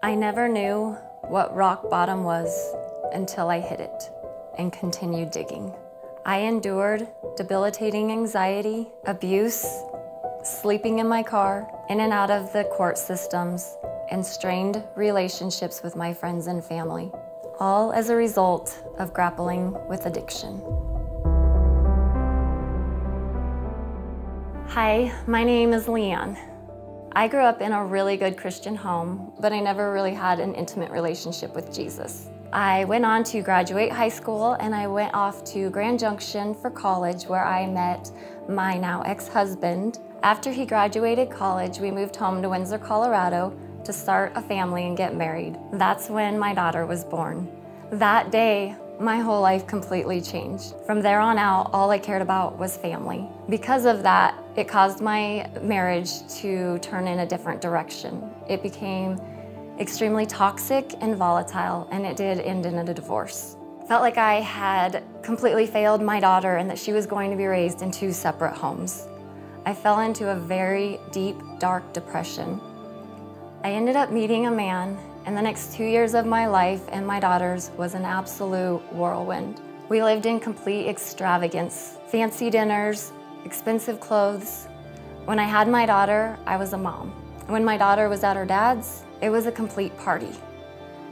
I never knew what rock bottom was until I hit it and continued digging. I endured debilitating anxiety, abuse, sleeping in my car, in and out of the court systems, and strained relationships with my friends and family, all as a result of grappling with addiction. Hi, my name is Leanne. I grew up in a really good Christian home, but I never really had an intimate relationship with Jesus. I went on to graduate high school and I went off to Grand Junction for college where I met my now ex-husband. After he graduated college, we moved home to Windsor, Colorado to start a family and get married. That's when my daughter was born. That day, my whole life completely changed. From there on out, all I cared about was family. Because of that, it caused my marriage to turn in a different direction. It became extremely toxic and volatile, and it did end in a divorce. Felt like I had completely failed my daughter and that she was going to be raised in two separate homes. I fell into a very deep, dark depression. I ended up meeting a man and the next two years of my life and my daughter's was an absolute whirlwind. We lived in complete extravagance, fancy dinners, expensive clothes. When I had my daughter, I was a mom. When my daughter was at her dad's, it was a complete party.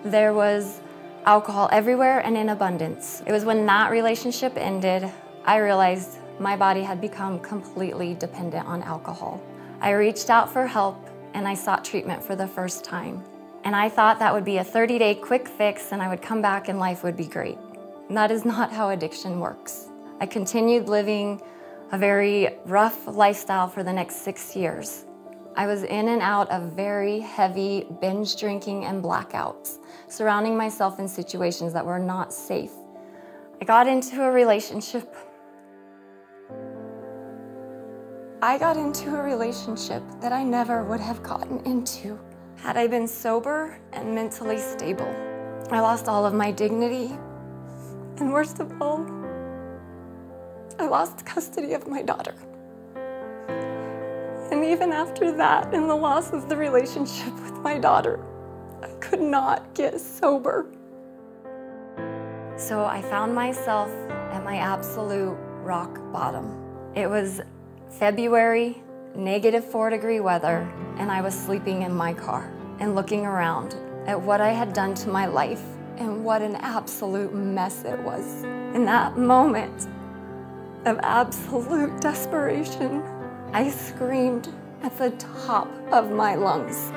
There was alcohol everywhere and in abundance. It was when that relationship ended, I realized my body had become completely dependent on alcohol. I reached out for help and I sought treatment for the first time. And I thought that would be a 30 day quick fix and I would come back and life would be great. And that is not how addiction works. I continued living a very rough lifestyle for the next six years. I was in and out of very heavy binge drinking and blackouts, surrounding myself in situations that were not safe. I got into a relationship. I got into a relationship that I never would have gotten into had I been sober and mentally stable. I lost all of my dignity, and worst of all, I lost custody of my daughter. And even after that, and the loss of the relationship with my daughter, I could not get sober. So I found myself at my absolute rock bottom. It was February, negative four degree weather, and I was sleeping in my car and looking around at what I had done to my life and what an absolute mess it was. In that moment of absolute desperation, I screamed at the top of my lungs.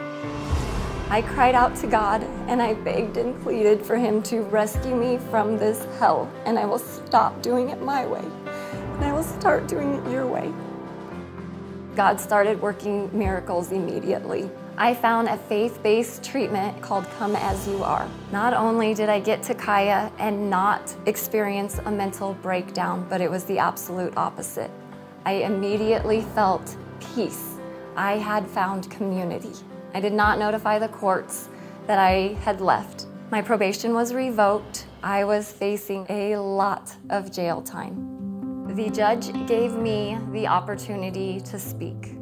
I cried out to God and I begged and pleaded for Him to rescue me from this hell, and I will stop doing it my way, and I will start doing it your way. God started working miracles immediately. I found a faith-based treatment called Come As You Are. Not only did I get to Kaya and not experience a mental breakdown, but it was the absolute opposite. I immediately felt peace. I had found community. I did not notify the courts that I had left. My probation was revoked. I was facing a lot of jail time. The judge gave me the opportunity to speak.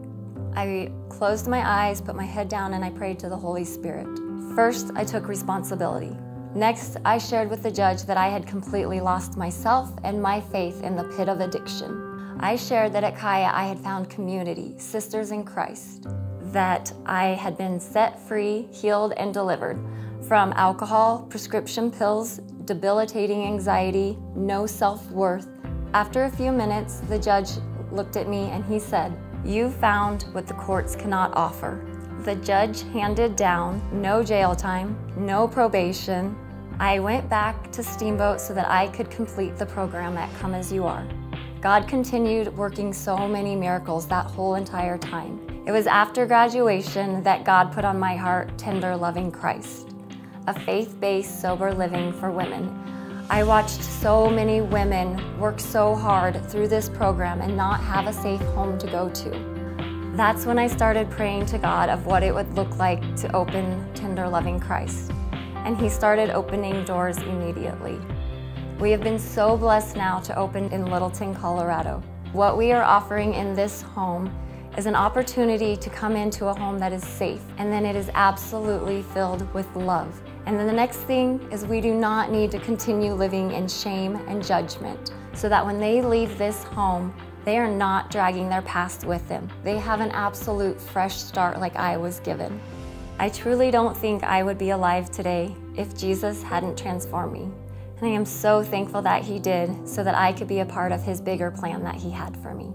I closed my eyes, put my head down, and I prayed to the Holy Spirit. First, I took responsibility. Next, I shared with the judge that I had completely lost myself and my faith in the pit of addiction. I shared that at Kaya I had found community, sisters in Christ, that I had been set free, healed, and delivered from alcohol, prescription pills, debilitating anxiety, no self worth. After a few minutes, the judge looked at me and he said, you found what the courts cannot offer. The judge handed down no jail time, no probation. I went back to Steamboat so that I could complete the program at Come As You Are. God continued working so many miracles that whole entire time. It was after graduation that God put on my heart Tender Loving Christ, a faith-based sober living for women I watched so many women work so hard through this program and not have a safe home to go to. That's when I started praying to God of what it would look like to open Tender Loving Christ. And He started opening doors immediately. We have been so blessed now to open in Littleton, Colorado. What we are offering in this home is an opportunity to come into a home that is safe, and then it is absolutely filled with love. And then the next thing is we do not need to continue living in shame and judgment so that when they leave this home, they are not dragging their past with them. They have an absolute fresh start like I was given. I truly don't think I would be alive today if Jesus hadn't transformed me. And I am so thankful that He did so that I could be a part of His bigger plan that He had for me.